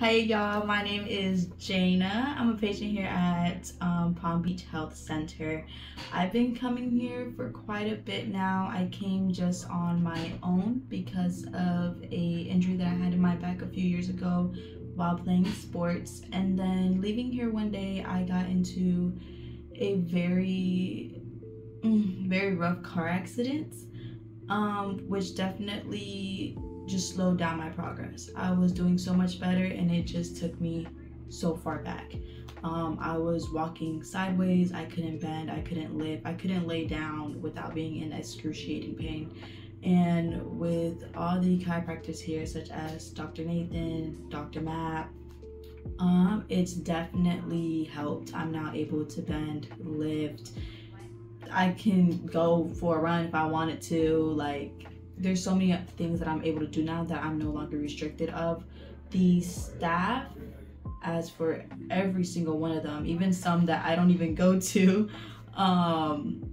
Hey y'all, my name is Jana. I'm a patient here at um, Palm Beach Health Center. I've been coming here for quite a bit now. I came just on my own because of a injury that I had in my back a few years ago while playing sports. And then leaving here one day, I got into a very, mm, very rough car accident, um, which definitely just slowed down my progress. I was doing so much better and it just took me so far back. Um, I was walking sideways, I couldn't bend, I couldn't lift, I couldn't lay down without being in excruciating pain. And with all the chiropractors here, such as Dr. Nathan, Dr. Matt, um, it's definitely helped. I'm now able to bend, lift. I can go for a run if I wanted to. Like there's so many things that I'm able to do now that I'm no longer restricted of. The staff, as for every single one of them, even some that I don't even go to, um,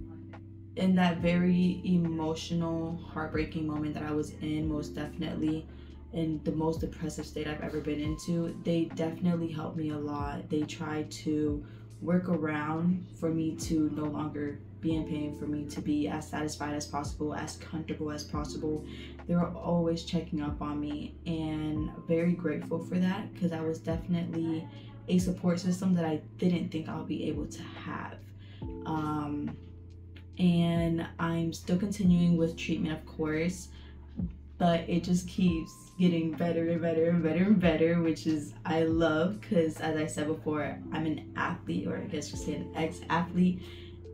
in that very emotional, heartbreaking moment that I was in, most definitely in the most depressive state I've ever been into, they definitely helped me a lot. They tried to work around for me to no longer be in pain, for me to be as satisfied as possible, as comfortable as possible. They were always checking up on me and very grateful for that because I was definitely a support system that I didn't think I'll be able to have. Um, and I'm still continuing with treatment, of course, but it just keeps getting better and better and better and better, which is I love because, as I said before, I'm an athlete, or I guess just say an ex athlete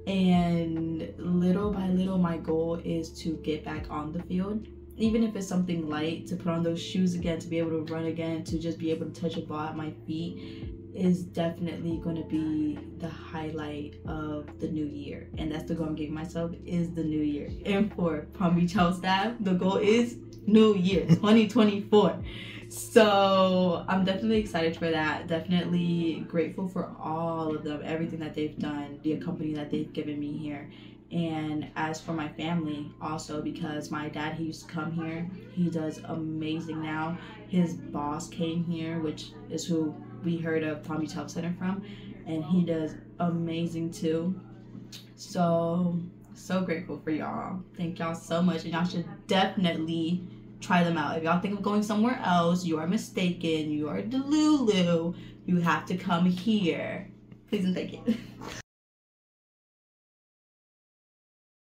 and little by little, my goal is to get back on the field. Even if it's something light, to put on those shoes again, to be able to run again, to just be able to touch a ball at my feet is definitely going to be the highlight of the new year. And that's the goal I'm giving myself is the new year. And for Palm Beach Health staff, the goal is new year 2024 so i'm definitely excited for that. Definitely grateful for all of them everything that they've done the company that they've given me here. And as for my family also because my dad he used to come here he does amazing now. His boss came here which is who we heard of Palm Beach Center from and he does amazing too. So so grateful for y'all. Thank y'all so much and y'all should definitely try them out. If y'all think of going somewhere else, you are mistaken. You are delulu. You have to come here. Please and thank you.